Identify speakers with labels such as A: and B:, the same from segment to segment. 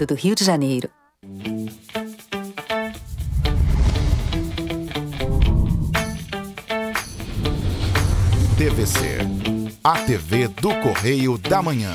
A: Estado do Rio de Janeiro.
B: TVC, a TV do Correio da Manhã.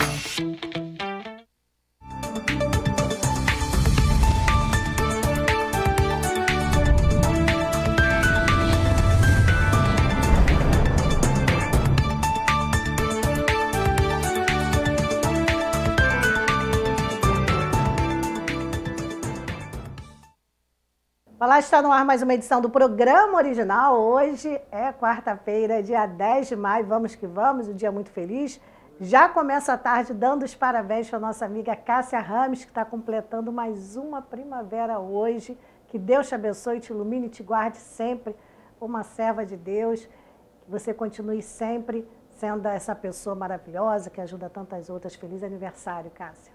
C: Olá, está no ar mais uma edição do programa original. Hoje é quarta-feira, dia 10 de maio. Vamos que vamos, um dia muito feliz. Já começa a tarde dando os parabéns para a nossa amiga Cássia Rames, que está completando mais uma primavera hoje. Que Deus te abençoe, te ilumine e te guarde sempre. Uma serva de Deus. Que você continue sempre sendo essa pessoa maravilhosa que ajuda tantas outras. Feliz aniversário, Cássia.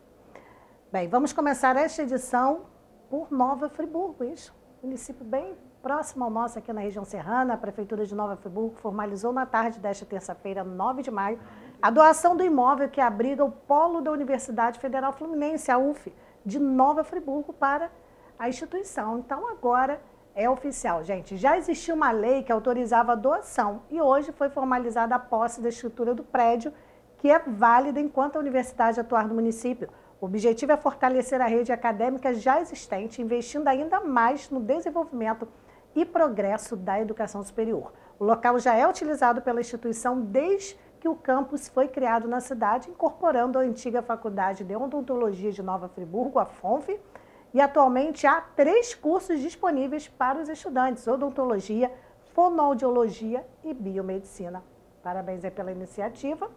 C: Bem, vamos começar esta edição por Nova Friburgo, isso município bem próximo ao nosso aqui na região serrana, a Prefeitura de Nova Friburgo formalizou na tarde desta terça-feira, 9 de maio, a doação do imóvel que abriga o polo da Universidade Federal Fluminense, a UF, de Nova Friburgo para a instituição. Então agora é oficial, gente. Já existia uma lei que autorizava a doação e hoje foi formalizada a posse da estrutura do prédio, que é válida enquanto a universidade atuar no município. O objetivo é fortalecer a rede acadêmica já existente, investindo ainda mais no desenvolvimento e progresso da educação superior. O local já é utilizado pela instituição desde que o campus foi criado na cidade, incorporando a antiga Faculdade de Odontologia de Nova Friburgo, a FONF, e atualmente há três cursos disponíveis para os estudantes: odontologia, fonoaudiologia e biomedicina. Parabéns pela iniciativa.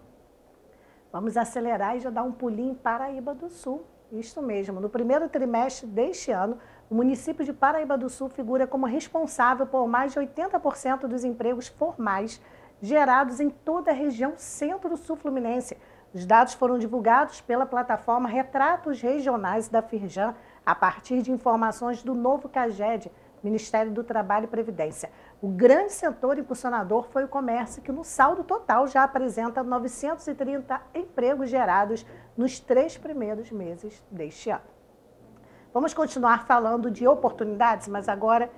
C: Vamos acelerar e já dar um pulinho em Paraíba do Sul. Isto mesmo, no primeiro trimestre deste ano, o município de Paraíba do Sul figura como responsável por mais de 80% dos empregos formais gerados em toda a região centro-sul fluminense. Os dados foram divulgados pela plataforma Retratos Regionais da Firjan a partir de informações do novo CAGED, Ministério do Trabalho e Previdência. O grande setor impulsionador foi o comércio, que no saldo total já apresenta 930 empregos gerados nos três primeiros meses deste ano. Vamos continuar falando de oportunidades, mas agora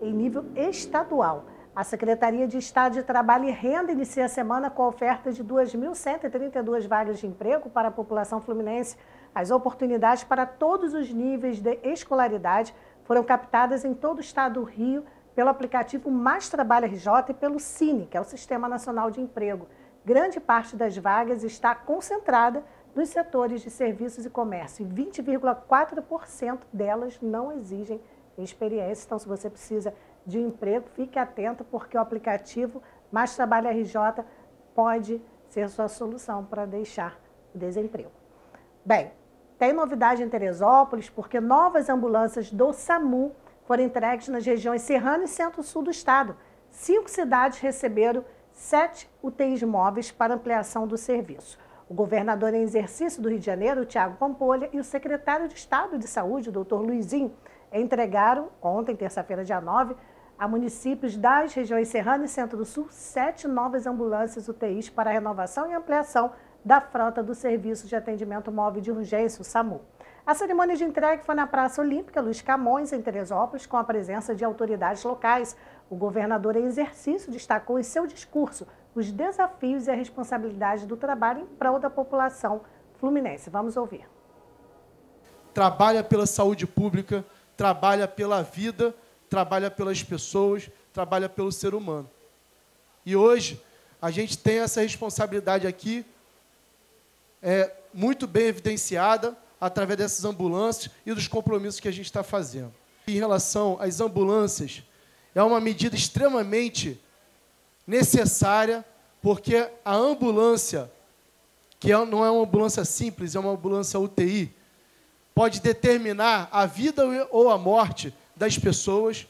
C: em nível estadual. A Secretaria de Estado de Trabalho e Renda inicia a semana com a oferta de 2.132 vagas de emprego para a população fluminense. As oportunidades para todos os níveis de escolaridade foram captadas em todo o estado do Rio pelo aplicativo Mais Trabalho RJ e pelo Cine, que é o Sistema Nacional de Emprego. Grande parte das vagas está concentrada nos setores de serviços e comércio e 20,4% delas não exigem experiência. Então, se você precisa de emprego, fique atento, porque o aplicativo Mais Trabalho RJ pode ser sua solução para deixar o desemprego. Bem, tem novidade em Teresópolis, porque novas ambulâncias do SAMU foram entregues nas regiões Serrano e Centro-Sul do estado. Cinco cidades receberam sete UTIs móveis para ampliação do serviço. O governador em exercício do Rio de Janeiro, Tiago Pampolha, e o secretário de Estado de Saúde, doutor Luizinho, entregaram, ontem, terça-feira, dia 9, a municípios das regiões Serrano e Centro do Sul, sete novas ambulâncias UTIs para renovação e ampliação da frota do Serviço de Atendimento Móvel de Urgência, o SAMU. A cerimônia de entrega foi na Praça Olímpica Luiz Camões, em Teresópolis, com a presença de autoridades locais. O governador em exercício destacou em seu discurso os desafios e a responsabilidade do trabalho em prol da população fluminense. Vamos ouvir.
D: Trabalha pela saúde pública, trabalha pela vida, trabalha pelas pessoas, trabalha pelo ser humano. E hoje a gente tem essa responsabilidade aqui é, muito bem evidenciada através dessas ambulâncias e dos compromissos que a gente está fazendo. Em relação às ambulâncias, é uma medida extremamente necessária, porque a ambulância, que é, não é uma ambulância simples, é uma ambulância UTI, pode determinar a vida ou a morte das pessoas.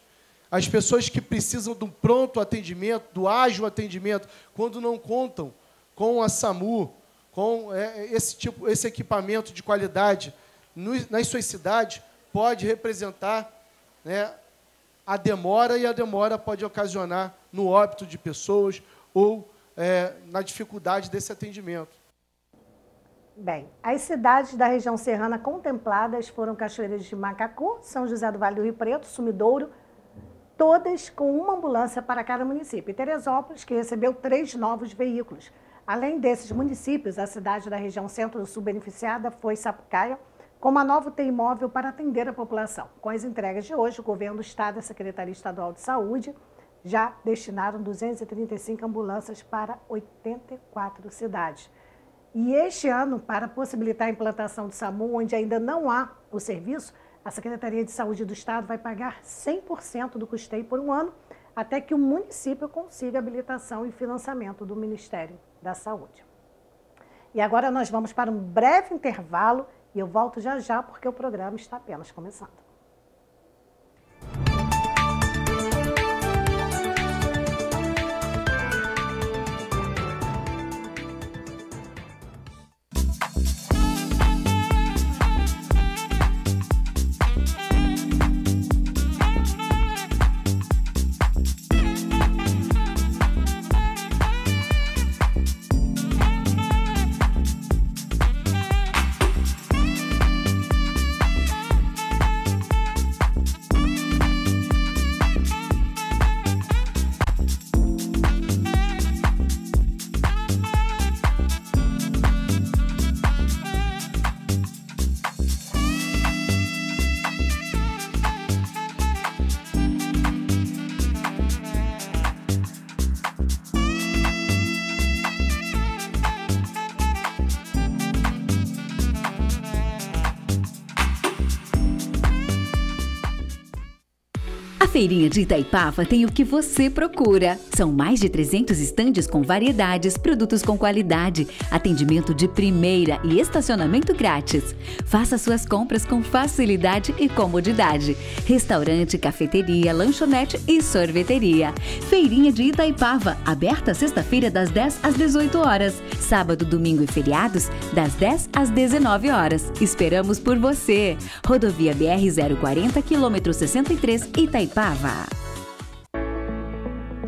D: As pessoas que precisam do pronto atendimento, do ágil atendimento, quando não contam com a SAMU, com é, esse tipo, esse equipamento de qualidade nas suas cidades, pode representar né, a demora e a demora pode ocasionar no óbito de pessoas ou é, na dificuldade desse atendimento.
C: Bem, as cidades da região serrana contempladas foram Cachoeiras de Macacu, São José do Vale do Rio Preto, Sumidouro, todas com uma ambulância para cada município. E Teresópolis, que recebeu três novos veículos. Além desses municípios, a cidade da região centro-sul beneficiada foi Sapucaia, com uma nova UTI móvel para atender a população. Com as entregas de hoje, o governo do Estado e a Secretaria Estadual de Saúde já destinaram 235 ambulâncias para 84 cidades. E este ano, para possibilitar a implantação do SAMU, onde ainda não há o serviço, a Secretaria de Saúde do Estado vai pagar 100% do custeio por um ano, até que o município consiga habilitação e financiamento do Ministério da Saúde. E agora nós vamos para um breve intervalo e eu volto já já porque o programa está apenas começando.
A: Feirinha de Itaipava tem o que você procura. São mais de 300 estandes com variedades, produtos com qualidade, atendimento de primeira e estacionamento grátis. Faça suas compras com facilidade e comodidade. Restaurante, cafeteria, lanchonete e sorveteria. Feirinha de Itaipava, aberta sexta-feira das 10 às 18 horas. Sábado, domingo e feriados, das 10 às 19 horas. Esperamos por você. Rodovia BR 040, quilômetro 63, Itaipava.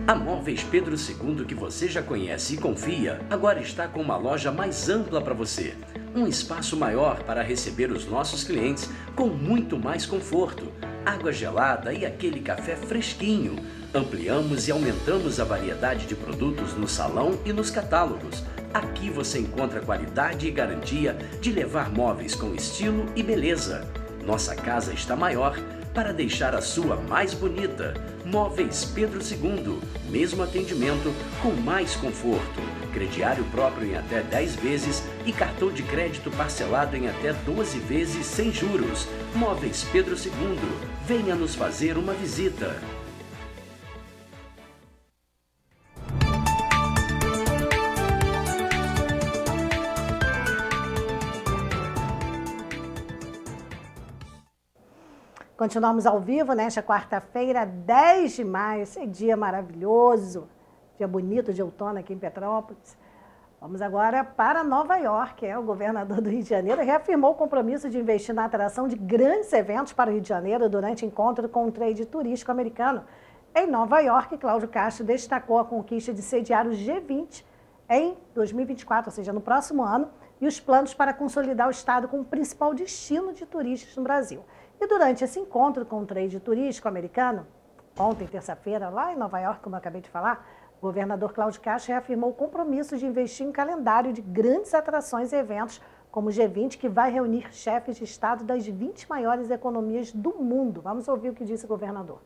E: A Móveis Pedro II, que você já conhece e confia, agora está com uma loja mais ampla para você. Um espaço maior para receber os nossos clientes com muito mais conforto, água gelada e aquele café fresquinho. Ampliamos e aumentamos a variedade de produtos no salão e nos catálogos. Aqui você encontra qualidade e garantia de levar móveis com estilo e beleza. Nossa casa está maior para deixar a sua mais bonita. Móveis Pedro II, mesmo atendimento com mais conforto. Crediário próprio em até 10 vezes e cartão de crédito parcelado em até 12 vezes sem juros. Móveis Pedro II, venha nos fazer uma visita.
C: Continuamos ao vivo nesta quarta-feira, 10 de maio, esse dia maravilhoso, dia bonito de outono aqui em Petrópolis. Vamos agora para Nova York. É, o governador do Rio de Janeiro reafirmou o compromisso de investir na atração de grandes eventos para o Rio de Janeiro durante encontro com o trade turístico americano. Em Nova York, Cláudio Castro destacou a conquista de sediar o G20 em 2024, ou seja, no próximo ano, e os planos para consolidar o Estado como principal destino de turistas no Brasil. E durante esse encontro com o trade turístico americano, ontem, terça-feira, lá em Nova York, como eu acabei de falar, o governador Cláudio Castro reafirmou o compromisso de investir em calendário de grandes atrações e eventos, como o G20, que vai reunir chefes de Estado das 20 maiores economias do mundo. Vamos ouvir o que disse o governador.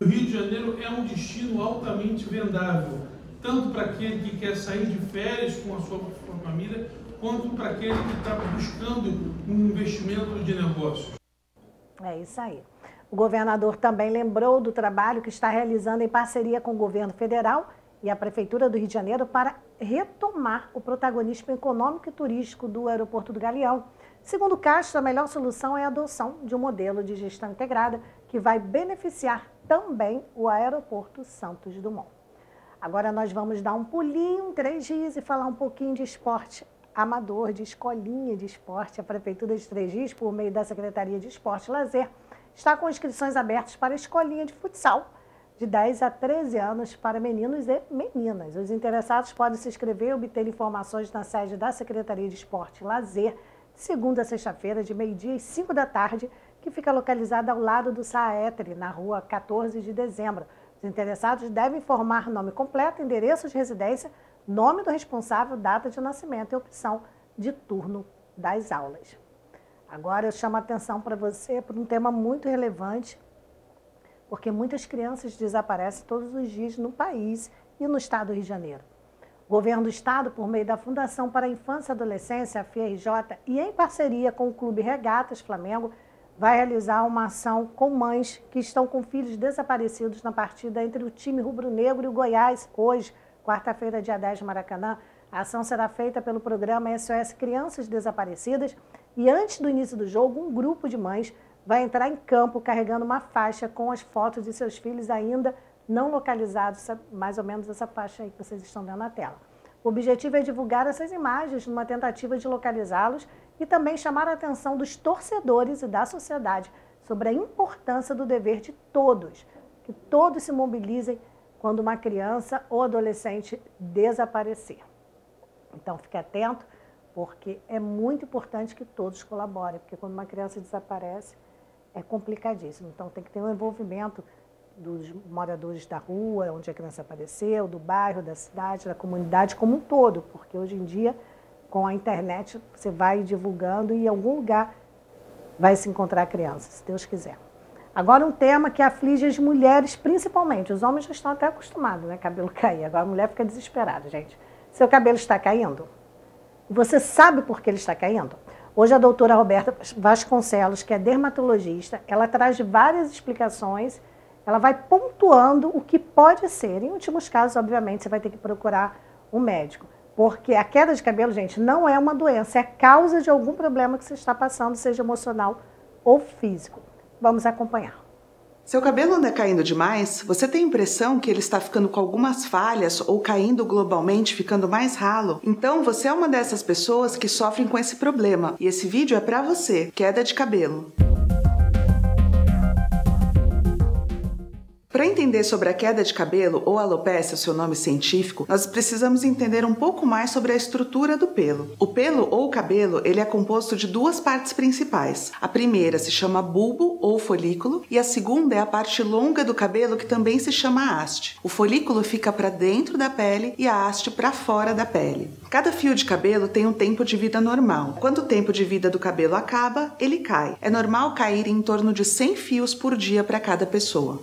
F: O Rio de Janeiro é um destino altamente vendável, tanto para aquele que quer sair de férias com a sua família, quanto para aquele que está buscando um investimento de negócios.
C: É isso aí. O governador também lembrou do trabalho que está realizando em parceria com o governo federal e a Prefeitura do Rio de Janeiro para retomar o protagonismo econômico e turístico do aeroporto do Galeão. Segundo Castro, a melhor solução é a adoção de um modelo de gestão integrada que vai beneficiar também o aeroporto Santos Dumont. Agora nós vamos dar um pulinho três dias e falar um pouquinho de esporte amador, de escolinha de esporte. A Prefeitura de Três por meio da Secretaria de Esporte e Lazer, está com inscrições abertas para a escolinha de futsal de 10 a 13 anos para meninos e meninas. Os interessados podem se inscrever e obter informações na sede da Secretaria de Esporte e Lazer, de segunda a sexta-feira, de meio-dia e 5 da tarde, que fica localizada ao lado do Saetre, na rua 14 de dezembro. Os interessados devem informar nome completo, endereço de residência, nome do responsável, data de nascimento e opção de turno das aulas. Agora eu chamo a atenção para você por um tema muito relevante porque muitas crianças desaparecem todos os dias no país e no estado do Rio de Janeiro. O governo do estado, por meio da Fundação para a Infância e Adolescência, a FIRJ, e em parceria com o Clube Regatas Flamengo, vai realizar uma ação com mães que estão com filhos desaparecidos na partida entre o time rubro-negro e o Goiás, hoje, quarta-feira, dia 10 de Maracanã. A ação será feita pelo programa SOS Crianças Desaparecidas e antes do início do jogo, um grupo de mães vai entrar em campo carregando uma faixa com as fotos de seus filhos ainda não localizados, mais ou menos essa faixa aí que vocês estão vendo na tela. O objetivo é divulgar essas imagens numa tentativa de localizá-los e também chamar a atenção dos torcedores e da sociedade sobre a importância do dever de todos, que todos se mobilizem quando uma criança ou adolescente desaparecer. Então fique atento, porque é muito importante que todos colaborem, porque quando uma criança desaparece, é complicadíssimo. Então tem que ter um envolvimento dos moradores da rua, onde a criança apareceu, do bairro, da cidade, da comunidade como um todo, porque hoje em dia, com a internet, você vai divulgando e em algum lugar vai se encontrar a criança, se Deus quiser. Agora um tema que aflige as mulheres principalmente. Os homens já estão até acostumados, né? Cabelo cair. Agora a mulher fica desesperada, gente. Seu cabelo está caindo? Você sabe por que ele está caindo? Hoje a doutora Roberta Vasconcelos, que é dermatologista, ela traz várias explicações, ela vai pontuando o que pode ser. Em últimos casos, obviamente, você vai ter que procurar um médico. Porque a queda de cabelo, gente, não é uma doença, é causa de algum problema que você está passando, seja emocional ou físico. Vamos acompanhar.
G: Seu cabelo anda caindo demais? Você tem a impressão que ele está ficando com algumas falhas ou caindo globalmente, ficando mais ralo? Então você é uma dessas pessoas que sofrem com esse problema e esse vídeo é para você, queda de cabelo. Para entender sobre a queda de cabelo ou alopecia, seu nome científico, nós precisamos entender um pouco mais sobre a estrutura do pelo. O pelo ou cabelo, ele é composto de duas partes principais. A primeira se chama bulbo ou folículo e a segunda é a parte longa do cabelo que também se chama haste. O folículo fica para dentro da pele e a haste para fora da pele. Cada fio de cabelo tem um tempo de vida normal. Quando o tempo de vida do cabelo acaba, ele cai. É normal cair em torno de 100 fios por dia para cada pessoa.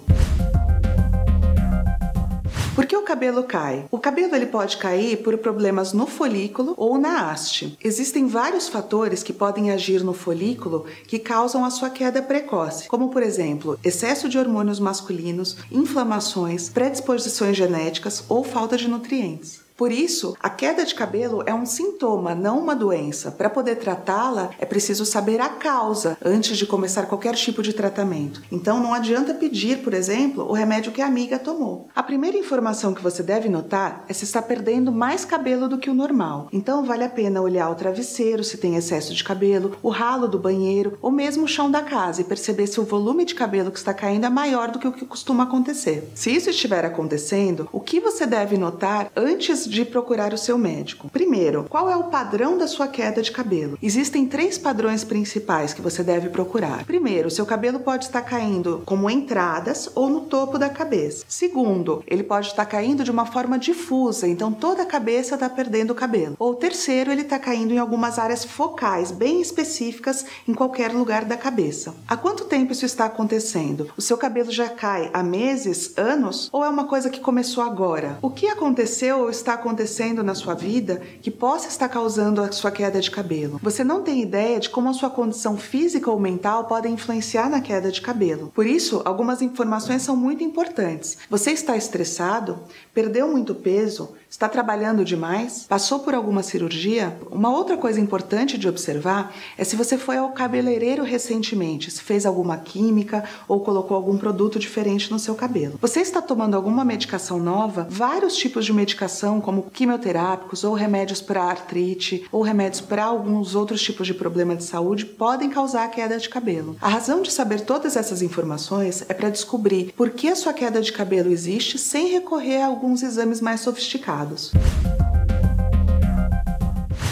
G: Por que o cabelo cai? O cabelo ele pode cair por problemas no folículo ou na haste. Existem vários fatores que podem agir no folículo que causam a sua queda precoce, como por exemplo, excesso de hormônios masculinos, inflamações, predisposições genéticas ou falta de nutrientes. Por isso, a queda de cabelo é um sintoma, não uma doença. Para poder tratá-la, é preciso saber a causa antes de começar qualquer tipo de tratamento. Então, não adianta pedir, por exemplo, o remédio que a amiga tomou. A primeira informação que você deve notar é se está perdendo mais cabelo do que o normal. Então, vale a pena olhar o travesseiro se tem excesso de cabelo, o ralo do banheiro ou mesmo o chão da casa e perceber se o volume de cabelo que está caindo é maior do que o que costuma acontecer. Se isso estiver acontecendo, o que você deve notar antes de procurar o seu médico. Primeiro, qual é o padrão da sua queda de cabelo? Existem três padrões principais que você deve procurar. Primeiro, seu cabelo pode estar caindo como entradas ou no topo da cabeça. Segundo, ele pode estar caindo de uma forma difusa, então toda a cabeça está perdendo o cabelo. Ou terceiro, ele está caindo em algumas áreas focais bem específicas em qualquer lugar da cabeça. Há quanto tempo isso está acontecendo? O seu cabelo já cai há meses, anos ou é uma coisa que começou agora? O que aconteceu ou está acontecendo na sua vida que possa estar causando a sua queda de cabelo. Você não tem ideia de como a sua condição física ou mental podem influenciar na queda de cabelo. Por isso, algumas informações são muito importantes. Você está estressado? Perdeu muito peso? Está trabalhando demais? Passou por alguma cirurgia? Uma outra coisa importante de observar é se você foi ao cabeleireiro recentemente, se fez alguma química ou colocou algum produto diferente no seu cabelo. Você está tomando alguma medicação nova? Vários tipos de medicação, como quimioterápicos ou remédios para artrite ou remédios para alguns outros tipos de problema de saúde, podem causar queda de cabelo. A razão de saber todas essas informações é para descobrir por que a sua queda de cabelo existe sem recorrer a alguns exames mais sofisticados.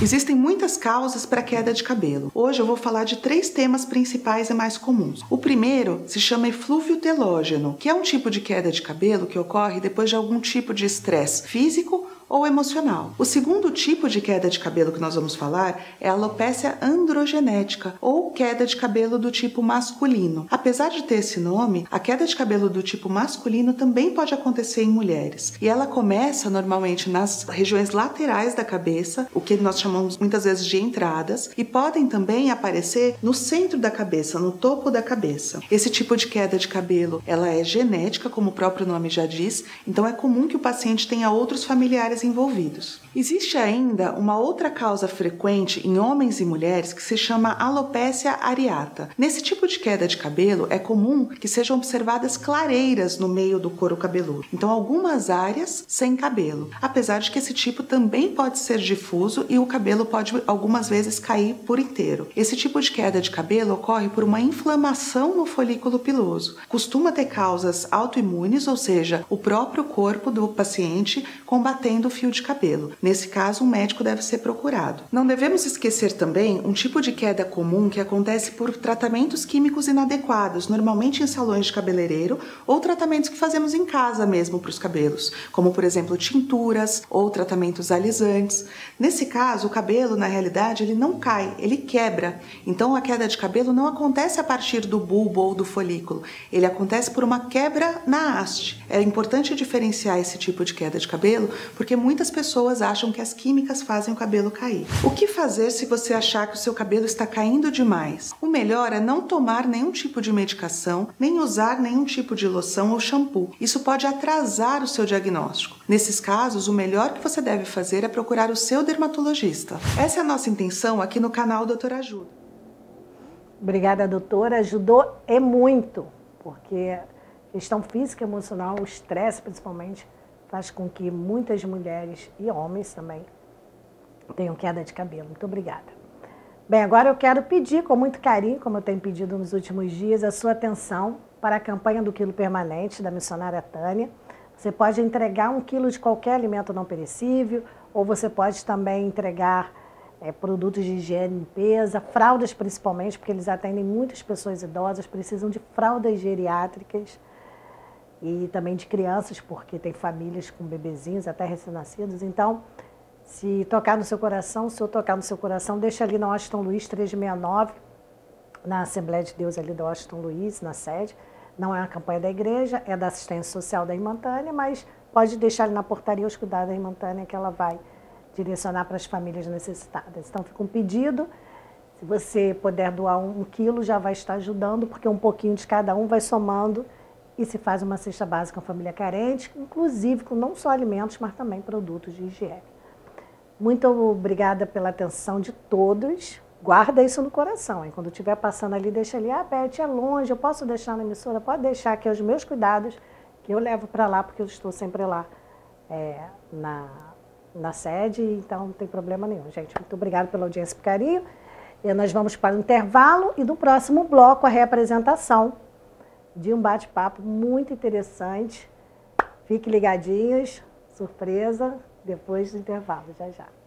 G: Existem muitas causas para queda de cabelo. Hoje eu vou falar de três temas principais e mais comuns. O primeiro se chama eflúvio telógeno, que é um tipo de queda de cabelo que ocorre depois de algum tipo de estresse físico ou emocional. O segundo tipo de queda de cabelo que nós vamos falar é a alopecia androgenética ou queda de cabelo do tipo masculino. Apesar de ter esse nome, a queda de cabelo do tipo masculino também pode acontecer em mulheres. E ela começa normalmente nas regiões laterais da cabeça, o que nós chamamos muitas vezes de entradas, e podem também aparecer no centro da cabeça, no topo da cabeça. Esse tipo de queda de cabelo, ela é genética, como o próprio nome já diz, então é comum que o paciente tenha outros familiares envolvidos. Existe ainda uma outra causa frequente em homens e mulheres que se chama alopecia areata. Nesse tipo de queda de cabelo é comum que sejam observadas clareiras no meio do couro cabeludo. Então, algumas áreas sem cabelo. Apesar de que esse tipo também pode ser difuso e o cabelo pode algumas vezes cair por inteiro. Esse tipo de queda de cabelo ocorre por uma inflamação no folículo piloso. Costuma ter causas autoimunes, ou seja, o próprio corpo do paciente combatendo o fio de cabelo. Nesse caso, um médico deve ser procurado. Não devemos esquecer também um tipo de queda comum que acontece por tratamentos químicos inadequados, normalmente em salões de cabeleireiro ou tratamentos que fazemos em casa mesmo para os cabelos, como por exemplo tinturas ou tratamentos alisantes. Nesse caso, o cabelo, na realidade, ele não cai, ele quebra. Então a queda de cabelo não acontece a partir do bulbo ou do folículo, ele acontece por uma quebra na haste. É importante diferenciar esse tipo de queda de cabelo porque muitas pessoas acham que as químicas fazem o cabelo cair. O que fazer se você achar que o seu cabelo está caindo demais? O melhor é não tomar nenhum tipo de medicação, nem usar nenhum tipo de loção ou shampoo. Isso pode atrasar o seu diagnóstico. Nesses casos, o melhor que você deve fazer é procurar o seu dermatologista. Essa é a nossa intenção aqui no canal Doutor Ajuda.
C: Obrigada, doutora. Ajudou e muito, porque questão física e emocional, o estresse principalmente, faz com que muitas mulheres e homens também tenham queda de cabelo. Muito obrigada. Bem, agora eu quero pedir com muito carinho, como eu tenho pedido nos últimos dias, a sua atenção para a campanha do quilo permanente da missionária Tânia. Você pode entregar um quilo de qualquer alimento não perecível, ou você pode também entregar é, produtos de higiene e limpeza, fraldas principalmente, porque eles atendem muitas pessoas idosas, precisam de fraldas geriátricas e também de crianças, porque tem famílias com bebezinhos até recém-nascidos. Então, se tocar no seu coração, se eu tocar no seu coração, deixa ali na Washington Luiz 369, na Assembleia de Deus ali da Washington Luiz, na sede. Não é uma campanha da igreja, é da assistência social da Imantânia, mas pode deixar ali na portaria os cuidados da Imantânia que ela vai direcionar para as famílias necessitadas. Então, fica um pedido. Se você puder doar um quilo, já vai estar ajudando, porque um pouquinho de cada um vai somando e se faz uma cesta básica à família carente, inclusive com não só alimentos, mas também produtos de higiene. Muito obrigada pela atenção de todos. Guarda isso no coração, hein? Quando estiver passando ali, deixa ali, ah, Beth, é longe, eu posso deixar na emissora? Pode deixar aqui os meus cuidados, que eu levo para lá, porque eu estou sempre lá é, na, na sede, então não tem problema nenhum, gente. Muito obrigada pela audiência e carinho. E nós vamos para o intervalo e no próximo bloco a reapresentação de um bate-papo muito interessante. Fiquem ligadinhos, surpresa, depois do intervalo, já já.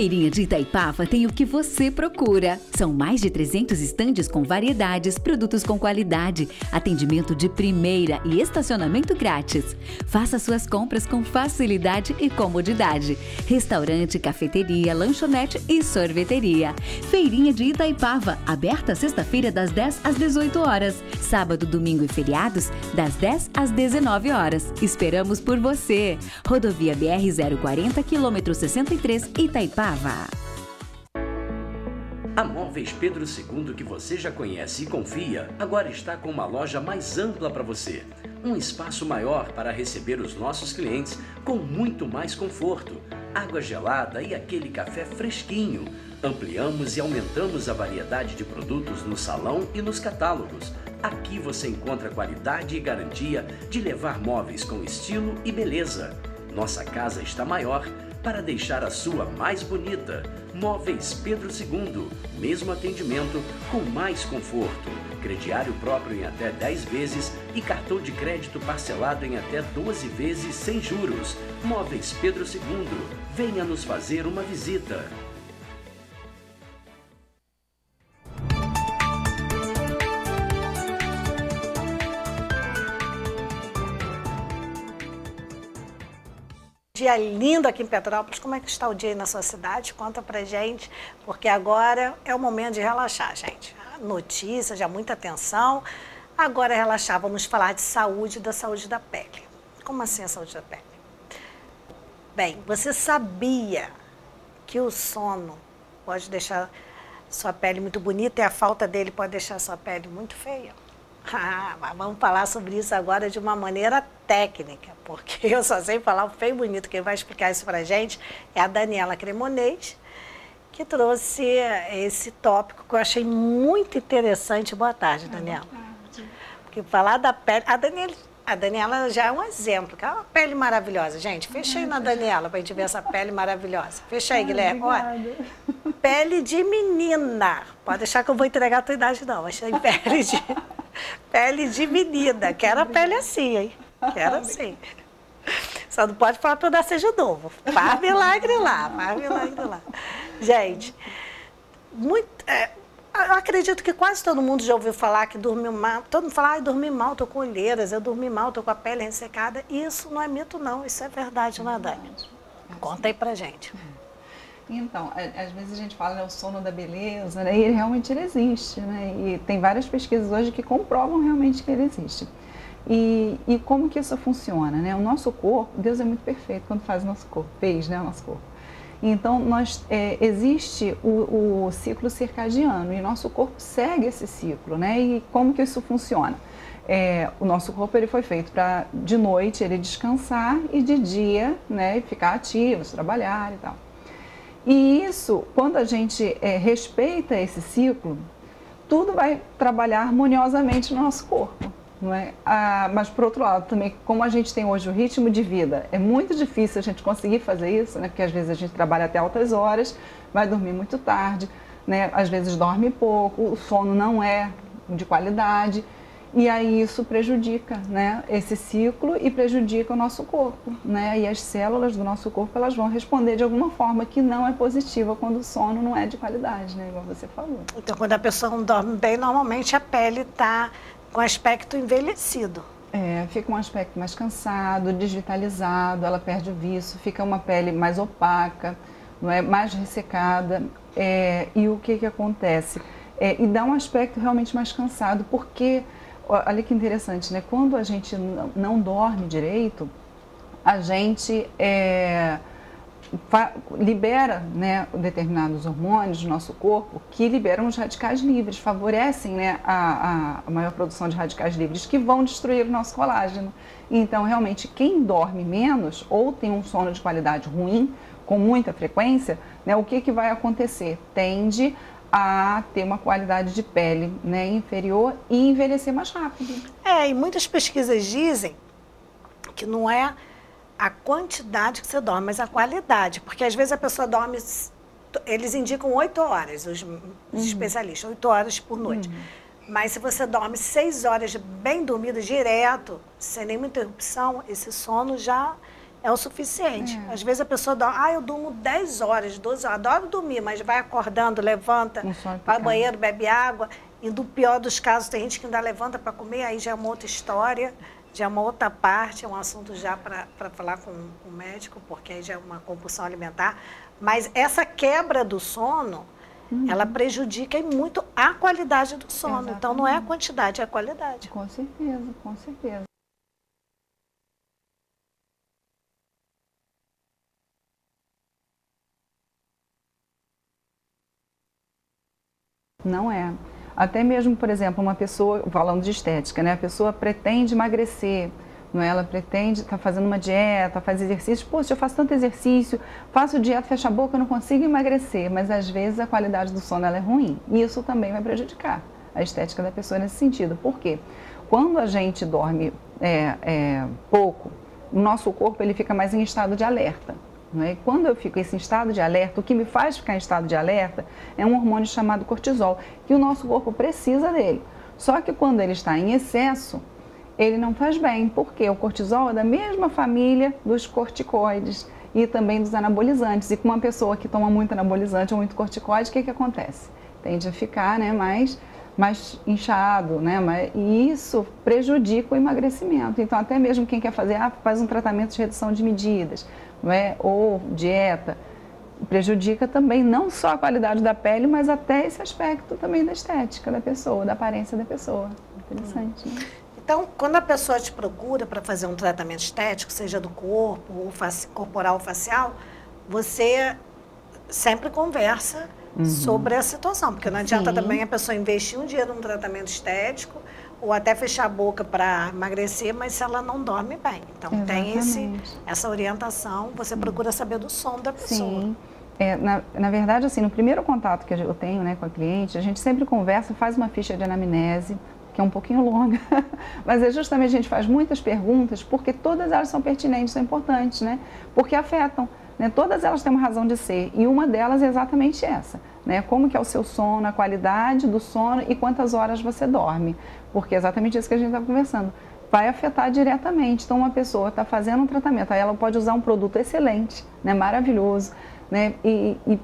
A: Feirinha de Itaipava tem o que você procura. São mais de 300 estandes com variedades, produtos com qualidade, atendimento de primeira e estacionamento grátis. Faça suas compras com facilidade e comodidade. Restaurante, cafeteria, lanchonete e sorveteria. Feirinha de Itaipava, aberta sexta-feira das 10 às 18 horas. Sábado, domingo e feriados, das 10 às 19 horas. Esperamos por você. Rodovia BR 040, quilômetro 63, Itaipava.
E: A Móveis Pedro II, que você já conhece e confia, agora está com uma loja mais ampla para você. Um espaço maior para receber os nossos clientes com muito mais conforto, água gelada e aquele café fresquinho. Ampliamos e aumentamos a variedade de produtos no salão e nos catálogos. Aqui você encontra qualidade e garantia de levar móveis com estilo e beleza. Nossa casa está maior para deixar a sua mais bonita. Móveis Pedro II, mesmo atendimento com mais conforto. Crediário próprio em até 10 vezes e cartão de crédito parcelado em até 12 vezes sem juros. Móveis Pedro II, venha nos fazer uma visita.
C: Dia lindo aqui em Petrópolis. Como é que está o dia aí na sua cidade? Conta pra gente, porque agora é o momento de relaxar, gente. Notícias, já muita atenção. Agora é relaxar, vamos falar de saúde, da saúde da pele. Como assim a saúde da pele? Bem, você sabia que o sono pode deixar sua pele muito bonita e a falta dele pode deixar sua pele muito feia? Ah, mas vamos falar sobre isso agora de uma maneira técnica, porque eu só sei falar o feio bonito. Quem vai explicar isso pra gente é a Daniela Cremonês, que trouxe esse tópico que eu achei muito interessante. Boa tarde, Daniela. Boa tarde. Porque falar da pele. A Daniela, a Daniela já é um exemplo, que é uma pele maravilhosa. Gente, fecha aí na Daniela pra gente ver essa pele maravilhosa. Fecha aí, Guilherme. Olha, pele de menina. Pode deixar que eu vou entregar a tua idade, não. Mas tem pele de pele de menina. Quero a pele assim, hein? Quero assim. Só não pode falar para eu nascer de novo. Faz milagre lá, faz milagre lá. Gente, muito, é, eu acredito que quase todo mundo já ouviu falar que dormiu mal. Todo mundo fala, ah, dormi mal, estou com olheiras, eu dormi mal, estou com a pele ressecada. Isso não é mito, não. Isso é verdade, não é, Dani? Conta aí pra gente.
H: Então, às vezes a gente fala né, o sono da beleza, né? E ele realmente ele existe, né? E tem várias pesquisas hoje que comprovam realmente que ele existe. E, e como que isso funciona, né? O nosso corpo, Deus é muito perfeito quando faz o nosso corpo, fez, né, o nosso corpo. Então, nós, é, existe o, o, ciclo circadiano e nosso corpo segue esse ciclo, né? E como que isso funciona? É, o nosso corpo ele foi feito para de noite ele descansar e de dia, né, ficar ativo, trabalhar e tal. E isso, quando a gente é, respeita esse ciclo, tudo vai trabalhar harmoniosamente no nosso corpo. Não é? Ah, mas, por outro lado, também, como a gente tem hoje o ritmo de vida, é muito difícil a gente conseguir fazer isso, né? porque às vezes a gente trabalha até altas horas, vai dormir muito tarde, né? às vezes dorme pouco, o sono não é de qualidade. E aí isso prejudica né, esse ciclo e prejudica o nosso corpo. Né? E as células do nosso corpo elas vão responder de alguma forma que não é positiva quando o sono não é de qualidade, né? igual você falou.
C: Então, quando a pessoa não dorme bem, normalmente a pele está com aspecto envelhecido.
H: É, fica um aspecto mais cansado, desvitalizado, ela perde o viço, fica uma pele mais opaca, não é mais ressecada. É, e o que, que acontece? É, e dá um aspecto realmente mais cansado, porque olha que interessante, né? Quando a gente não dorme direito, a gente é, libera né, determinados hormônios do nosso corpo que liberam os radicais livres, favorecem né, a, a, maior produção de radicais livres que vão destruir o nosso colágeno. Então, realmente, quem dorme menos ou tem um sono de qualidade ruim, com muita frequência, né, o que, que vai acontecer? Tende a ter uma qualidade de pele né, inferior e envelhecer mais rápido.
C: É, e muitas pesquisas dizem que não é a quantidade que você dorme, mas a qualidade. Porque às vezes a pessoa dorme, eles indicam oito horas, os, uhum. especialistas, oito horas por noite. Uhum. Mas se você dorme seis horas bem dormido direto, sem nenhuma interrupção, esse sono já é o suficiente. É. Às vezes a pessoa dá, ah, eu durmo 10 horas, 12 horas, adoro dormir, mas vai acordando, levanta, vai ao banheiro, bebe água. E no pior dos casos, tem gente que ainda levanta para comer, aí já é uma outra história, já é uma outra parte, é um assunto já para falar com, com o médico, porque aí já é uma compulsão alimentar. Mas essa quebra do sono, uhum. ela prejudica muito a qualidade do sono. Exatamente. Então não é a quantidade, é a qualidade.
H: Com certeza, com certeza. Não é. Até mesmo, por exemplo, uma pessoa, falando de estética, né? A pessoa pretende emagrecer, não é? Ela pretende tá fazendo uma dieta, faz exercício. Poxa, eu faço tanto exercício, faço dieta, fecha a boca, eu não consigo emagrecer. Mas às vezes a qualidade do sono é ruim. E isso também vai prejudicar a estética da pessoa nesse sentido. Por quê? Quando a gente dorme é, é, pouco, o nosso corpo ele fica mais em estado de alerta. É? Quando eu fico em estado de alerta, o que me faz ficar em estado de alerta é um hormônio chamado cortisol, que o nosso corpo precisa dele. Só que quando ele está em excesso, ele não faz bem, porque o cortisol é da mesma família dos corticoides e também dos anabolizantes. E com uma pessoa que toma muito anabolizante ou muito corticoide, o que, que acontece? Tende a ficar né, mais, mais inchado, né? e isso prejudica o emagrecimento. Então, até mesmo quem quer fazer, ah, faz um tratamento de redução de medidas não é? ou dieta, prejudica também não só a qualidade da pele, mas até esse aspecto também da estética da pessoa, da aparência da pessoa. Interessante, né?
C: Então, quando a pessoa te procura para fazer um tratamento estético, seja do corpo, ou corporal ou facial, você sempre conversa uhum. sobre a situação, porque não adianta Sim. também a pessoa investir um dia num tratamento estético ou até fechar a boca para emagrecer, mas se ela não dorme bem. Então Exatamente. tem esse, essa orientação, você procura saber do sono da pessoa.
H: Sim. É, na, na verdade, assim, no primeiro contato que eu tenho né, com a cliente, a gente sempre conversa, faz uma ficha de anamnese, que é um pouquinho longa, mas é justamente a gente faz muitas perguntas, porque todas elas são pertinentes, são importantes, né? Porque afetam. Né? Todas elas têm uma razão de ser, e uma delas é exatamente essa. Né? Como que é o seu sono, a qualidade do sono e quantas horas você dorme. Porque é exatamente isso que a gente está conversando. Vai afetar diretamente. Então, uma pessoa está fazendo um tratamento, aí ela pode usar um produto excelente, né, maravilhoso, né, e, e,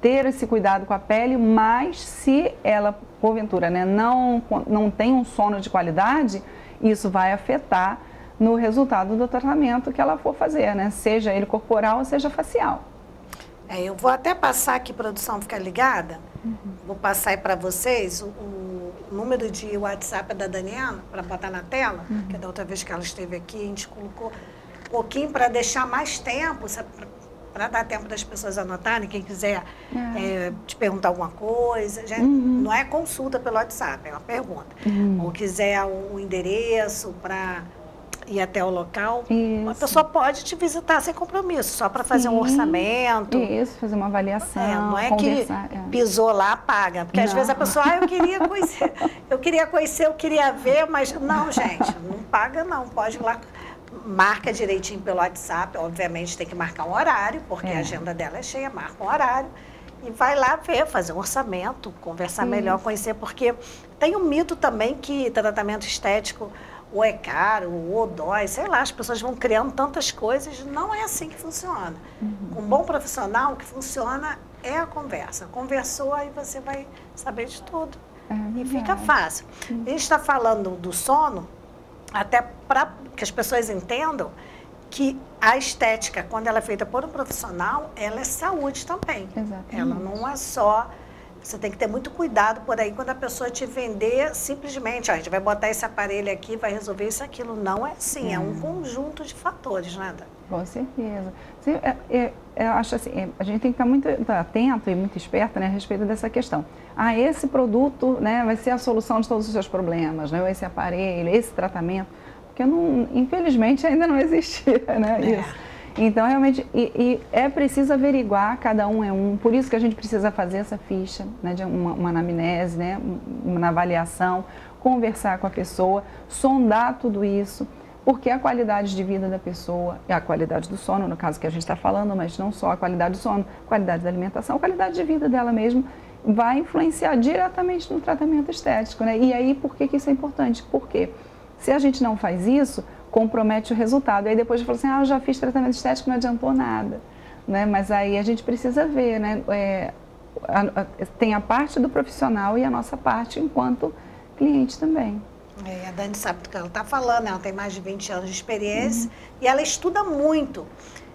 H: ter esse cuidado com a pele, mas se ela, porventura, né, não, não tem um sono de qualidade, isso vai afetar no resultado do tratamento que ela for fazer, né, seja ele corporal ou seja facial.
C: É, eu vou até passar aqui, produção, ficar ligada. Uhum. Vou passar aí para vocês o, o, número de WhatsApp da Daniela, para botar na tela, uhum. que da outra vez que ela esteve aqui, a gente colocou um pouquinho para deixar mais tempo, para dar tempo das pessoas anotarem, quem quiser é. É, te perguntar alguma coisa. Já, uhum. Não é consulta pelo WhatsApp, é uma pergunta. Uhum. Ou quiser um endereço para ir até o local, isso. uma pessoa pode te visitar sem compromisso, só para fazer Sim, um orçamento.
H: Isso, fazer uma avaliação. É,
C: não é que é. pisou lá, paga. Porque não. às vezes a pessoa, ah, eu queria conhecer, eu queria conhecer, eu queria ver, mas não, gente, não paga não, pode ir lá. Marca direitinho pelo WhatsApp, obviamente tem que marcar um horário, porque é. a agenda dela é cheia, marca um horário e vai lá ver, fazer um orçamento, conversar Isso. melhor, conhecer, porque tem um mito também que tratamento estético ou é caro, ou dói, sei lá, as pessoas vão criando tantas coisas, não é assim que funciona. Uhum. Com um bom profissional, o que funciona é a conversa. Conversou, aí você vai saber de tudo. É e fica fácil. Uhum. A gente está falando do sono, até para que as pessoas entendam que a estética, quando ela é feita por um profissional, ela é saúde também. Exatamente. Ela não é só você tem que ter muito cuidado por aí quando a pessoa te vender simplesmente, ó, a gente vai botar esse aparelho aqui, vai resolver isso, aquilo. Não é assim, é, é um conjunto de fatores, né, Dani?
H: Com certeza. Sim, é, é, eu acho assim, é, a gente tem que estar muito atento e muito esperto né, a respeito dessa questão. Ah, esse produto né, vai ser a solução de todos os seus problemas, né, esse aparelho, esse tratamento, porque não, infelizmente ainda não existia né, é. isso. Então, realmente, e, e, é preciso averiguar, cada um é um, por isso que a gente precisa fazer essa ficha, né, de uma, uma anamnese, né, uma avaliação, conversar com a pessoa, sondar tudo isso, porque a qualidade de vida da pessoa, e a qualidade do sono, no caso que a gente está falando, mas não só a qualidade do sono, qualidade da alimentação, a qualidade de vida dela mesmo, vai influenciar diretamente no tratamento estético, né? E aí, por que, que isso é importante? Porque se a gente não faz isso, compromete o resultado. E aí depois fala assim, ah, eu já fiz tratamento estético, não adiantou nada. Né? Mas aí a gente precisa ver, né? É, a, a, tem a parte do profissional e a nossa parte enquanto cliente também.
C: É, a Dani sabe do que ela está falando, ela tem mais de 20 anos de experiência uhum. e ela estuda muito.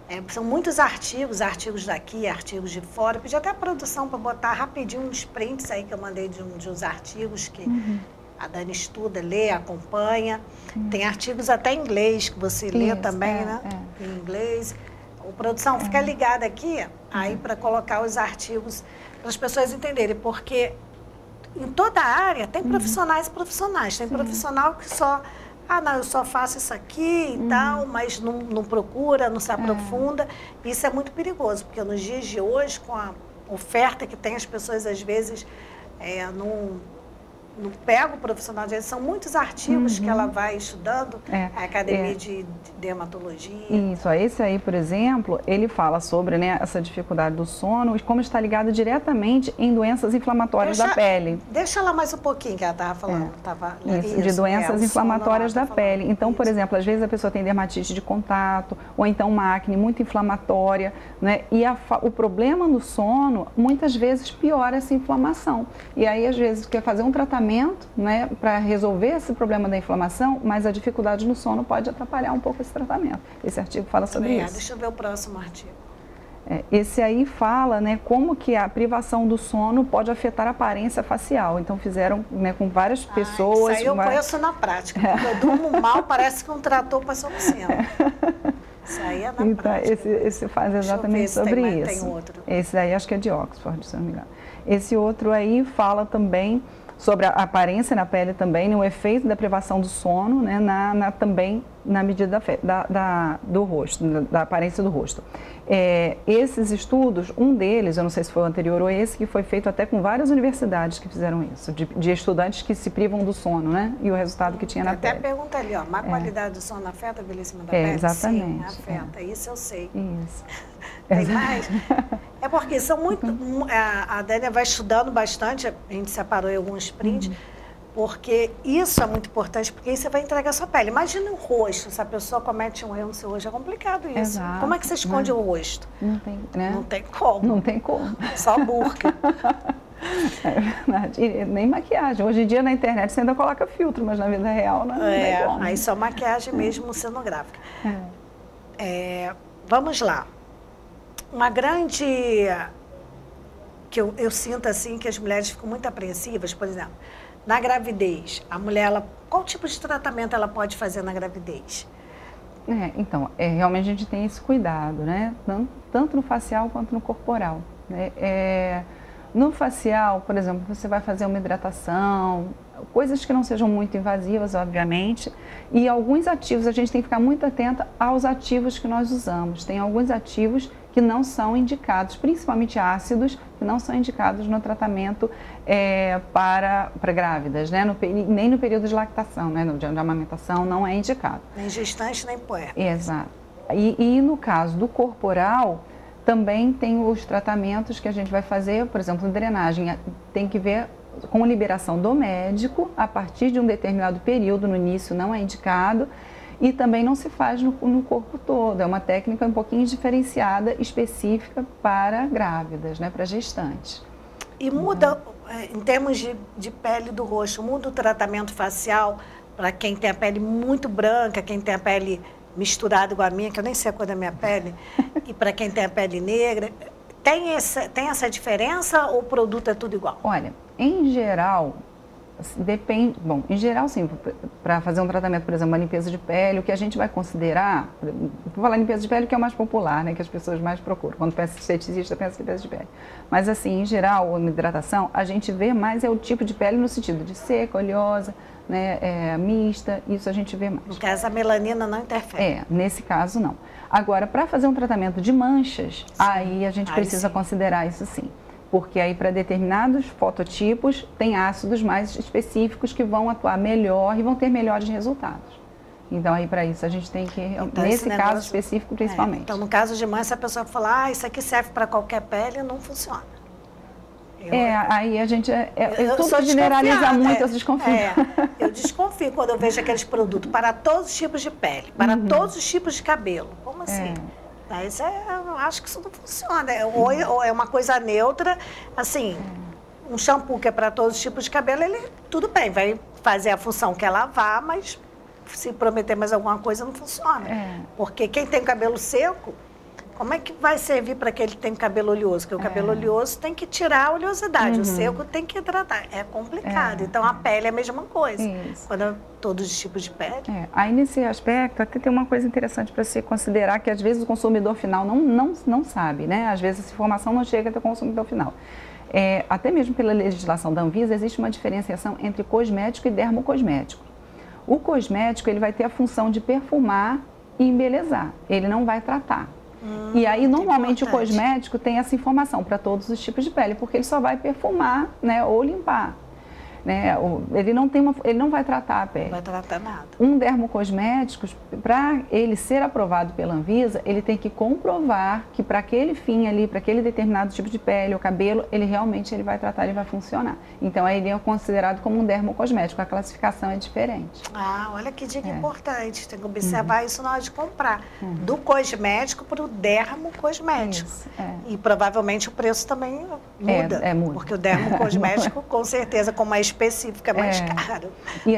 C: É, são muitos artigos, artigos daqui, artigos de fora. Eu pedi até a produção para botar rapidinho uns prints aí que eu mandei de, um, de uns artigos que uhum. A Dani estuda, lê, acompanha. Uhum. Tem artigos até em inglês que você Isso, lê também, é, né? É. Em inglês. O produção, fica é. ligada aqui, aí uhum. para colocar os artigos para as pessoas entenderem, porque em toda a área tem uhum. profissionais e profissionais. Tem Sim. profissional que só, ah, não, eu só faço isso aqui e uhum. tal, mas não, não, procura, não se é. aprofunda. É. Isso é muito perigoso, porque nos dias de hoje, com a oferta que tem, as pessoas às vezes é, não não pega o profissional de são muitos artigos uhum. que ela vai estudando, é, a academia é. de, dermatologia.
H: Isso, esse aí, por exemplo, ele fala sobre né, essa dificuldade do sono e como está ligado diretamente em doenças inflamatórias deixa, da pele.
C: Deixa ela mais um pouquinho que ela estava falando. É. Tava,
H: isso, isso, de doenças é, inflamatórias da pele. Então, isso. por exemplo, às vezes a pessoa tem dermatite de contato ou então uma acne muito inflamatória, né? E a, o problema no sono muitas vezes piora essa inflamação. E aí, às vezes, quer fazer um tratamento tratamento né, para resolver esse problema da inflamação, mas a dificuldade no sono pode atrapalhar um pouco esse tratamento. Esse artigo fala sobre é, isso.
C: Deixa eu ver o próximo artigo.
H: É, esse aí fala né, como que a privação do sono pode afetar a aparência facial. Então fizeram né, com várias ah, pessoas.
C: Isso aí eu várias... conheço na prática. Quando eu durmo mal, parece que um trator passou por cima. Isso aí é na então, prática.
H: Esse, esse faz exatamente sobre tem, isso. Tem outro. Esse aí acho que é de Oxford, se não me engano. Esse outro aí fala também sobre a aparência na pele também, no efeito da privação do sono, né, na, na também na medida da, da, do rosto, da, da, aparência do rosto. É, esses estudos, um deles, eu não sei se foi o anterior ou esse, que foi feito até com várias universidades que fizeram isso, de, de estudantes que se privam do sono, né? E o resultado que tinha na
C: até
H: pele.
C: Até pergunta ali, ó, má é. qualidade do sono afeta a envelhecimento da é, pele?
H: Exatamente.
C: Sim, afeta, é. isso eu sei.
H: Isso.
C: Tem mais? É porque são muito. A, a Délia vai estudando bastante, a gente separou em alguns prints, uhum. porque isso é muito importante, porque aí você vai entregar a sua pele. Imagina o rosto, se a pessoa comete um erro no seu rosto, é complicado isso.
H: Exato,
C: como é que você esconde
H: né?
C: o rosto?
H: Não tem, né?
C: Não tem como.
H: Não tem como.
C: Só burca.
H: É verdade. E nem maquiagem. Hoje em dia na internet você ainda coloca filtro, mas na vida real não,
C: é.
H: Não
C: aí só maquiagem mesmo cenográfica. É. É, vamos lá uma grande que eu, eu, sinto assim que as mulheres ficam muito apreensivas, por exemplo, na gravidez, a mulher, ela, qual tipo de tratamento ela pode fazer na gravidez?
H: É, então, é, realmente a gente tem esse cuidado, né? Tanto, tanto no facial quanto no corporal. Né? É, no facial, por exemplo, você vai fazer uma hidratação, coisas que não sejam muito invasivas, obviamente, e alguns ativos, a gente tem que ficar muito atenta aos ativos que nós usamos. Tem alguns ativos que não são indicados, principalmente ácidos, que não são indicados no tratamento é, para, para grávidas, né? No, nem no período de lactação, né? No, de, de amamentação não é indicado.
C: Nem gestante, nem puerta.
H: Exato. E, e no caso do corporal, também tem os tratamentos que a gente vai fazer, por exemplo, drenagem, tem que ver com liberação do médico a partir de um determinado período, no início não é indicado, e também não se faz no, no, corpo todo. É uma técnica um pouquinho diferenciada, específica para grávidas, né, para gestantes.
C: E muda, é, em termos de, de pele do rosto, muda o tratamento facial para quem tem a pele muito branca, quem tem a pele misturada com a minha, que eu nem sei a cor da minha pele, e para quem tem a pele negra. Tem essa, tem essa diferença ou o produto é tudo igual?
H: Olha, em geral, Depende, bom, em geral sim, para fazer um tratamento, por exemplo, uma limpeza de pele, o que a gente vai considerar, vou falar limpeza de pele que é o mais popular, né, que as pessoas mais procuram, quando pensa esteticista, pensa limpeza de pele. Mas assim, em geral, na hidratação, a gente vê mais é o tipo de pele no sentido de seca, oleosa, né, é, mista, isso a gente vê mais.
C: No caso, a melanina não interfere.
H: É, nesse caso não. Agora, para fazer um tratamento de manchas, sim. aí a gente aí precisa sim. considerar isso sim porque aí para determinados fototipos tem ácidos mais específicos que vão atuar melhor e vão ter melhores resultados. Então aí para isso a gente tem que então, nesse negócio, caso específico principalmente. É,
C: então no caso de mãe se a pessoa falar, ah, isso aqui serve para qualquer pele, não funciona.
H: Eu, é, aí a gente. É, é eu, tudo generaliza muito, é, eu desconfio. É,
C: eu desconfio quando eu vejo aqueles produtos para todos os tipos de pele, para uhum. todos os tipos de cabelo. Como assim? É. Mas é, eu acho que isso não funciona. É, ou, ou é uma coisa neutra, assim, um shampoo que é para todos os tipos de cabelo, ele tudo bem, vai fazer a função que é lavar, mas se prometer mais alguma coisa não funciona. É. Porque quem tem cabelo seco como é que vai servir para aquele que tem cabelo oleoso? Porque o cabelo é. oleoso tem que tirar a oleosidade, uhum. o seco tem que hidratar. É complicado. É. Então a pele é a mesma coisa. Isso. Quando todos os tipos de pele.
H: É. Aí nesse aspecto até tem uma coisa interessante para se considerar que às vezes o consumidor final não, não, não sabe, né? Às vezes essa informação não chega até o consumidor final. É, até mesmo pela legislação da Anvisa existe uma diferenciação entre cosmético e dermocosmético. O cosmético ele vai ter a função de perfumar e embelezar. Ele não vai tratar. Hum, e aí, normalmente, o cosmético tem essa informação para todos os tipos de pele, porque ele só vai perfumar né, ou limpar. Né? Ele não tem uma, ele não vai tratar a pele. Não
C: vai tratar nada.
H: Um dermocosmético, para ele ser aprovado pela Anvisa, ele tem que comprovar que para aquele fim ali, para aquele determinado tipo de pele ou cabelo, ele realmente ele vai tratar, ele vai funcionar. Então aí ele é considerado como um dermocosmético. A classificação é diferente.
C: Ah, olha que dica é. importante. Tem que observar uhum. isso na hora de comprar. Uhum. Do cosmético para o dermocosmético. Isso, é. E provavelmente o preço também muda. É, é muda. Porque o dermocosmético, com certeza, com mais específica, é mais é. caro.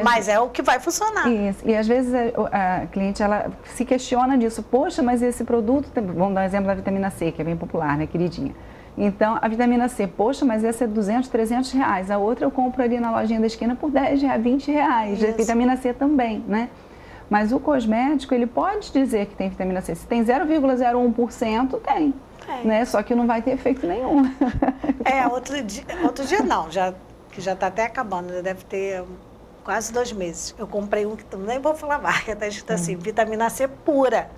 C: Mas é o que vai funcionar.
H: Isso. E às vezes a, a, cliente ela se questiona disso. Poxa, mas esse produto, vamos dar um exemplo da vitamina C, que é bem popular, né, queridinha? Então, a vitamina C, poxa, mas essa é 200, 300 reais. A outra eu compro ali na lojinha da esquina por 10 reais, 20 reais. Isso. Vitamina C também, né? Mas o cosmético, ele pode dizer que tem vitamina C. Se tem 0,01%, tem. É. Né? Só que não vai ter efeito nenhum.
C: É, outro dia, outro dia não, já que já está até acabando, já deve ter quase dois meses. Eu comprei um que nem vou falar marca, está escrito assim, uhum. vitamina C pura.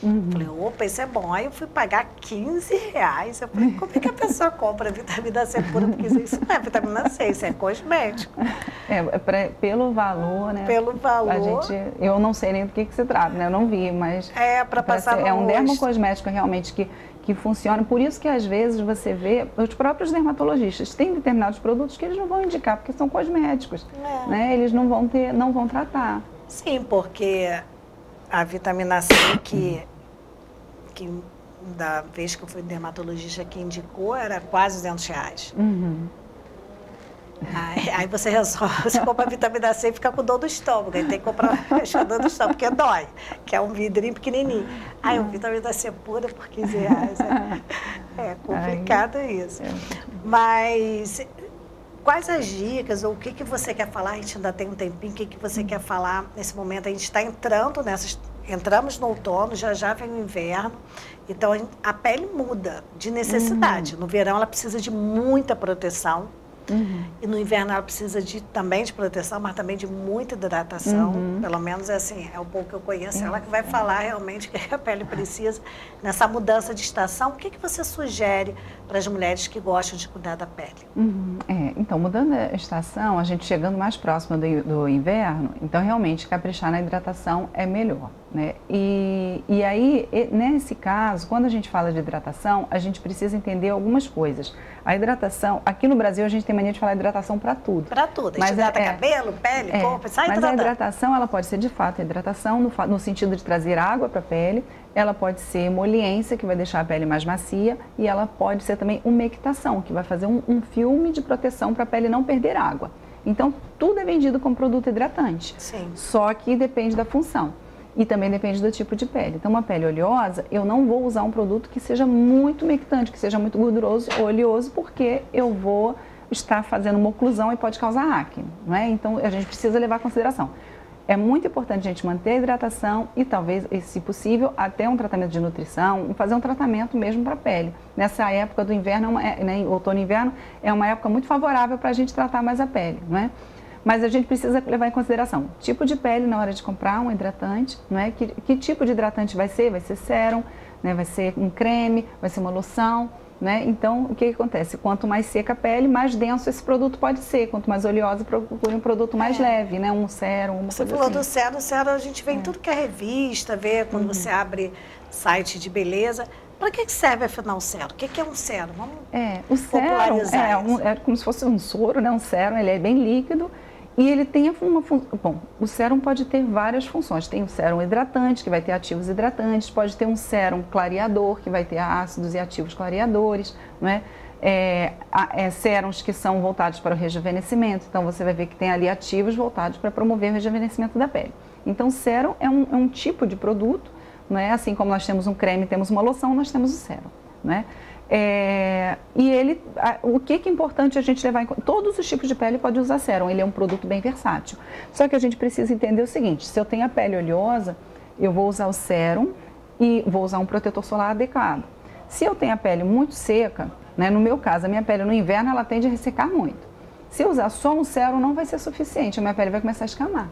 C: Uhum. Falei, opa, isso é bom. Aí eu fui pagar 15 reais. Eu falei, como é que a pessoa compra vitamina C pura? Porque isso não é vitamina C, isso é cosmético.
H: É, pra, pelo valor, né?
C: Pelo valor.
H: A gente, eu não sei nem do que, que se trata, né? Eu não vi, mas.
C: É, para passar ser,
H: É um dermocosmético realmente que que funcionam. Por isso que às vezes você vê os próprios dermatologistas têm determinados produtos que eles não vão indicar porque são cosméticos, é. né? Eles não vão ter, não vão tratar.
C: Sim, porque a vitamina C que que da vez que eu fui dermatologista que indicou era quase 200 reais. Uhum. Aí, aí, você resolve, você compra vitamina C e fica com dor do estômago. Aí tem que comprar a dor do estômago, porque dói, que é um vidrinho pequenininho. Aí o vitamina C pura por 15 reais. É, é complicado Ai, isso. Mas quais as dicas ou o que, que você quer falar? A gente ainda tem um tempinho, o que, que você quer falar nesse momento? A gente está entrando nessas. Entramos no outono, já já vem o inverno. Então a pele muda de necessidade. Uhum. No verão ela precisa de muita proteção Uhum. E no inverno ela precisa de, também de proteção, mas também de muita hidratação. Uhum. Pelo menos é assim, é o pouco que eu conheço. Ela que vai falar realmente que a pele precisa nessa mudança de estação. O que, que você sugere para as mulheres que gostam de cuidar da pele?
H: Uhum. É, então, mudando a estação, a gente chegando mais próximo do, do inverno, então realmente caprichar na hidratação é melhor. Né? E, e aí, nesse caso, quando a gente fala de hidratação, a gente precisa entender algumas coisas. A hidratação, aqui no Brasil a gente tem mania de falar hidratação para tudo.
C: Para tudo, mas hidrata é, cabelo, pele, é, corpo, sai
H: Mas hidratando. a hidratação, ela pode ser de fato hidratação no, no sentido de trazer água para a pele, ela pode ser emoliência, que vai deixar a pele mais macia, e ela pode ser também umectação, que vai fazer um, um filme de proteção para a pele não perder água. Então, tudo é vendido como produto hidratante.
C: Sim.
H: Só que depende da função. E também depende do tipo de pele. Então, uma pele oleosa, eu não vou usar um produto que seja muito umectante, que seja muito gorduroso ou oleoso, porque eu vou estar fazendo uma oclusão e pode causar acne, não é? Então, a gente precisa levar em consideração. É muito importante a gente manter a hidratação e talvez, se possível, até um tratamento de nutrição, fazer um tratamento mesmo para a pele. Nessa época do inverno, é né, outono e inverno, é uma época muito favorável para a gente tratar mais a pele, não é? Mas a gente precisa levar em consideração tipo de pele na hora de comprar um hidratante, não é? Que, que tipo de hidratante vai ser? Vai ser sérum, né? vai ser um creme, vai ser uma loção, né? Então, o que, que, acontece? Quanto mais seca a pele, mais denso esse produto pode ser. Quanto mais oleosa, procure um produto mais é. leve, né? Um sérum, uma
C: Você
H: falou
C: assim. do sérum, sérum a gente vê em é. tudo que é revista, vê quando uhum. você abre site de beleza. Para que serve afinal o sérum? O que é um sérum? Vamos
H: é, o sérum é, um, é, como se fosse um soro, né? Um sérum, ele é bem líquido e ele tem uma função. Bom, o sérum pode ter várias funções. Tem o sérum hidratante, que vai ter ativos hidratantes, pode ter um sérum clareador, que vai ter ácidos e ativos clareadores, não é? É, é, sérums que são voltados para o rejuvenescimento. Então, você vai ver que tem ali ativos voltados para promover o rejuvenescimento da pele. Então, sérum é um, é um tipo de produto, não é? assim como nós temos um creme, temos uma loção, nós temos o sérum. Não é? E ele, o que, que é importante a gente levar em conta? Todos os tipos de pele podem usar sérum, ele é um produto bem versátil. Só que a gente precisa entender o seguinte: se eu tenho a pele oleosa, eu vou usar o sérum e vou usar um protetor solar adequado. Se eu tenho a pele muito seca, né, no meu caso, a minha pele no inverno ela tende a ressecar muito. Se eu usar só um sérum, não vai ser suficiente, a minha pele vai começar a escamar.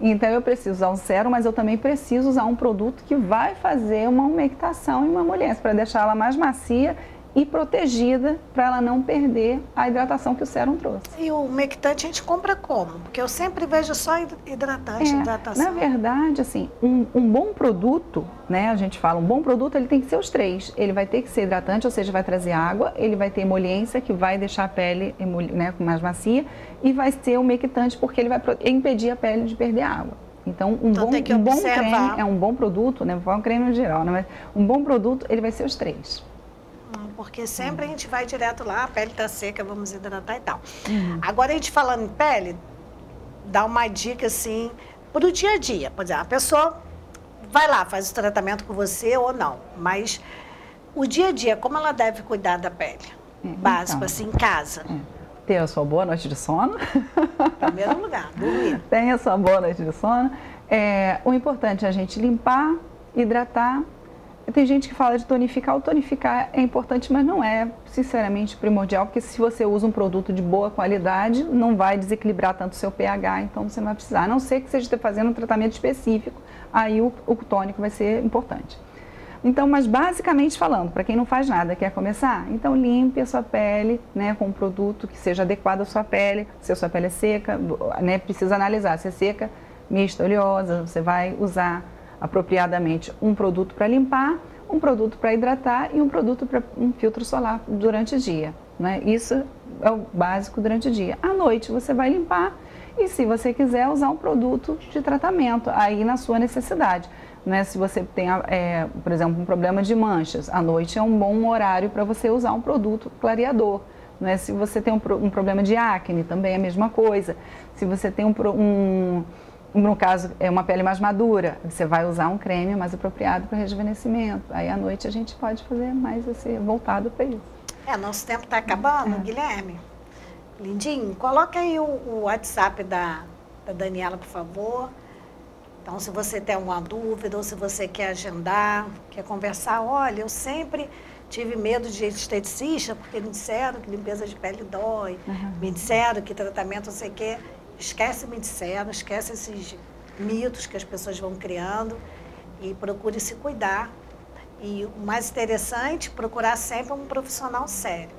H: Então eu preciso usar um sérum, mas eu também preciso usar um produto que vai fazer uma umectação em uma mulher, para deixar ela mais macia e protegida para ela não perder a hidratação que o sérum trouxe.
C: E o umectante a gente compra como? Porque eu sempre vejo só hidratante, é, hidratação.
H: Na verdade, assim, um, um, bom produto, né, a gente fala, um bom produto ele tem que ser os três. Ele vai ter que ser hidratante, ou seja, vai trazer água, ele vai ter emoliência, que vai deixar a pele né, mais macia, e vai ser umectante, porque ele vai impedir a pele de perder água. Então, um, então, bom, um bom creme é um bom produto, né? Vou falar um creme no geral, né? Mas um bom produto, ele vai ser os três
C: porque sempre a gente vai direto lá, a pele está seca, vamos hidratar e tal. Uhum. Agora, a gente falando em pele, dá uma dica assim para o dia a dia. Por exemplo, a pessoa vai lá, faz o tratamento com você ou não, mas o dia a dia, como ela deve cuidar da pele? É, Básico, então, assim, em casa. É.
H: Ter a sua boa noite de sono.
C: Primeiro lugar, dormir.
H: Tenha a sua boa noite de sono. É, o importante é a gente limpar, hidratar tem gente que fala de tonificar. O tonificar é importante, mas não é, sinceramente, primordial, porque se você usa um produto de boa qualidade, não vai desequilibrar tanto o seu pH, então você não vai precisar. A não ser que você esteja fazendo um tratamento específico, aí o, o tônico vai ser importante. Então, mas basicamente falando, para quem não faz nada, quer começar, então limpe a sua pele, né, com um produto que seja adequado à sua pele. Se a sua pele é seca, né, precisa analisar se é seca, mista, oleosa, você vai usar apropriadamente um produto para limpar, um produto para hidratar e um produto para um filtro solar durante o dia. Né? Isso é o básico durante o dia. À noite você vai limpar e se você quiser usar um produto de tratamento aí na sua necessidade. Né? Se você tem, é, por exemplo, um problema de manchas, à noite é um bom horário para você usar um produto clareador. Né? Se você tem um, um, problema de acne, também é a mesma coisa. Se você tem um, um no caso, é uma pele mais madura, você vai usar um creme mais apropriado para rejuvenescimento. Aí à noite a gente pode fazer mais assim, voltado para isso.
C: É, nosso tempo está acabando, é. Guilherme. Lindinho, coloca aí o, o WhatsApp da, da Daniela, por favor. Então, se você tem alguma dúvida ou se você quer agendar, quer conversar, olha, eu sempre tive medo de esteticista porque me disseram que limpeza de pele dói, uhum. me disseram que tratamento não sei o quê. Esquece medicina, esquece esses mitos que as pessoas vão criando e procure se cuidar. E o mais interessante, procurar sempre um profissional sério.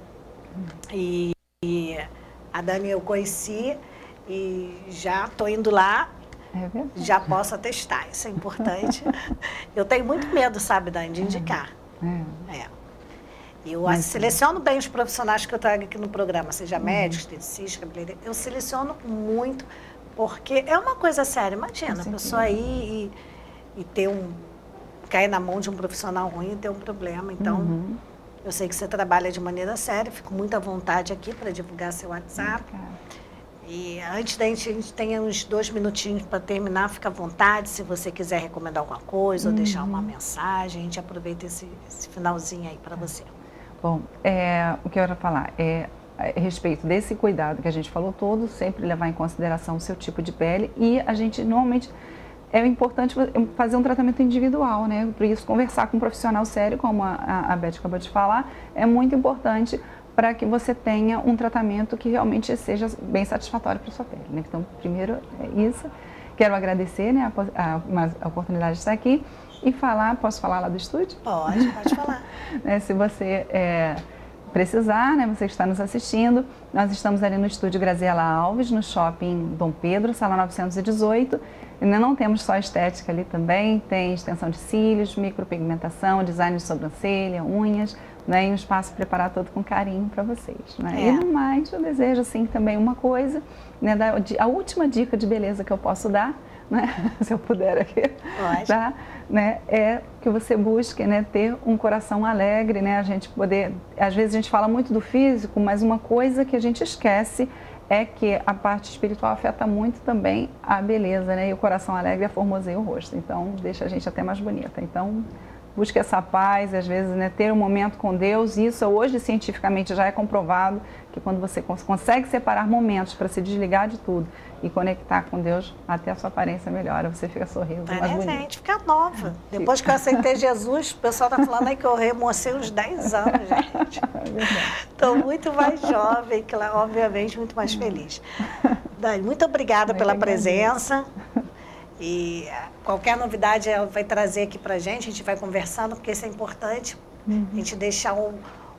C: E, e a Dani eu conheci e já estou indo lá, é já posso atestar, isso é importante. eu tenho muito medo, sabe, Dani, de indicar. É. é. Eu Mas, seleciono bem os profissionais que eu trago aqui no programa, seja uhum. médicos, esteticistas, cabeleireiro. Eu seleciono muito, porque é uma coisa séria. Imagina, a pessoa ir e, e, ter um. cair na mão de um profissional ruim e ter um problema. Então, uhum. eu sei que você trabalha de maneira séria, fico muito à vontade aqui para divulgar seu WhatsApp. E antes da gente, a gente tem uns dois minutinhos para terminar, fica à vontade, se você quiser recomendar alguma coisa uhum. ou deixar uma mensagem, a gente aproveita esse, esse finalzinho aí para você.
H: Bom, é, o que eu quero falar é a respeito desse cuidado que a gente falou todo, sempre levar em consideração o seu tipo de pele e a gente normalmente é importante fazer um tratamento individual, né? Por isso, conversar com um profissional sério, como a, a Beth acabou de falar, é muito importante para que você tenha um tratamento que realmente seja bem satisfatório para sua pele. Né? Então, primeiro é isso. Quero agradecer né, a, a, a oportunidade de estar aqui e falar, posso falar lá do estúdio?
C: Pode, pode falar.
H: né, se você é, precisar, né, você que está nos assistindo, nós estamos ali no estúdio Graziela Alves, no shopping Dom Pedro, sala 918. Ainda não temos só estética ali também, tem extensão de cílios, micropigmentação, design de sobrancelha, unhas, né, e um espaço preparado todo com carinho para vocês. Né? É. E no mais, eu desejo assim também uma coisa, né, da, a última dica de beleza que eu posso dar, né, se eu puder aqui, tá, né, é que você busque né, ter um coração alegre, né, a gente poder, às vezes a gente fala muito do físico, mas uma coisa que a gente esquece é que a parte espiritual afeta muito também a beleza, né? E o coração alegre formoseia o rosto. Então, deixa a gente até mais bonita. Então, busque essa paz, às vezes, né, ter um momento com Deus. Isso hoje cientificamente já é comprovado que quando você consegue separar momentos para se desligar de tudo e conectar com Deus, até a sua aparência melhora, você fica sorrindo é, mais bonito.
C: gente, fica nova. Depois que eu aceitei Jesus, o pessoal está falando aí que eu remocei uns 10 anos, gente. Estou é muito mais jovem, claro, obviamente muito mais feliz. Dani, muito obrigada pela presença. E qualquer novidade ela vai trazer aqui para a gente, a gente vai conversando, porque isso é importante. Uhum. A gente deixar o,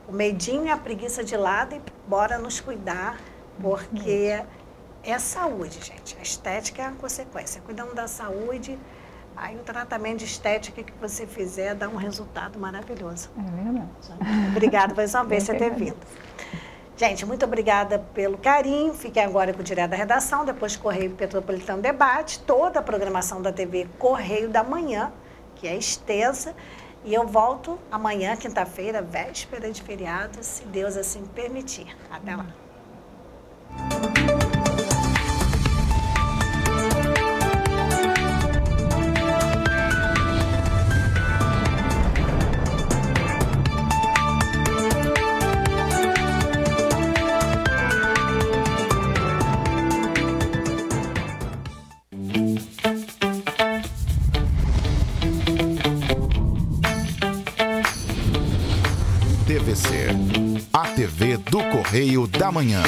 C: o medinho e a preguiça de lado e bora nos cuidar, porque uhum. é saúde, gente. A estética é a consequência. Cuidando da saúde, aí o tratamento de estética que você fizer dá um resultado maravilhoso.
H: É verdade.
C: Obrigada mais uma vez por ter vindo. Gente, muito obrigada pelo carinho. Fiquem agora com o Direto da Redação, depois Correio Petropolitano Debate, toda a programação da TV Correio da Manhã, que é extensa. E eu volto amanhã, quinta-feira, véspera de feriado, se Deus assim permitir. Até lá.
B: Do Correio da Manhã.